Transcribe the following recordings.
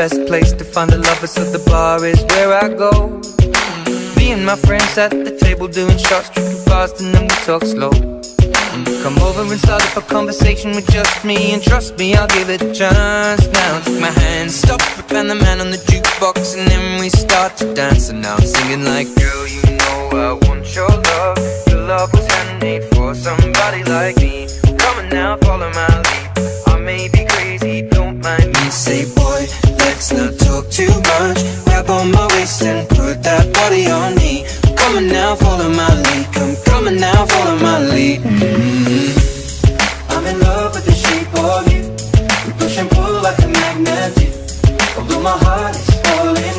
best place to find the lovers, so the bar is where I go. Me and my friends at the table doing shots, tripping fast, and then we talk slow. Come over and start up a conversation with just me And trust me, I'll give it a chance. Now take my hand, stop and the man on the jukebox And then we start to dance. And now I'm singing like Girl, you know I want your love. Your love was handmade for somebody like me. Come on now, follow my lead may be crazy, don't mind me. Say boy, let's not talk too much. Grab on my waist and put that body on me. Come on now, follow my lead. Come, on now, follow my lead. Mm-hmm. I'm in love with the shape of you. We push and pull like a magnet do. Although my heart is falling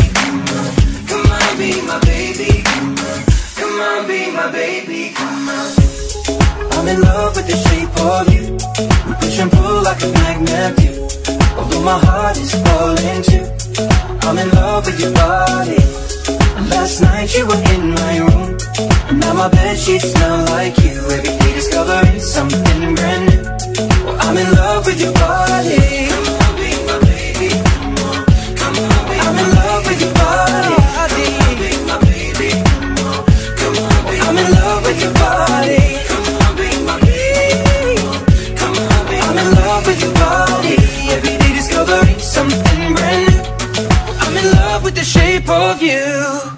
my baby, come on. I'm in love with the shape of you. We push and pull like a magnet do. Although my heart is falling too. I'm in love with your body. Last night you were in my room. And Now my bed sheets smell like you. Every day discovering something brand new. Well, I'm in love with your body brand new I'm in love with the shape of you.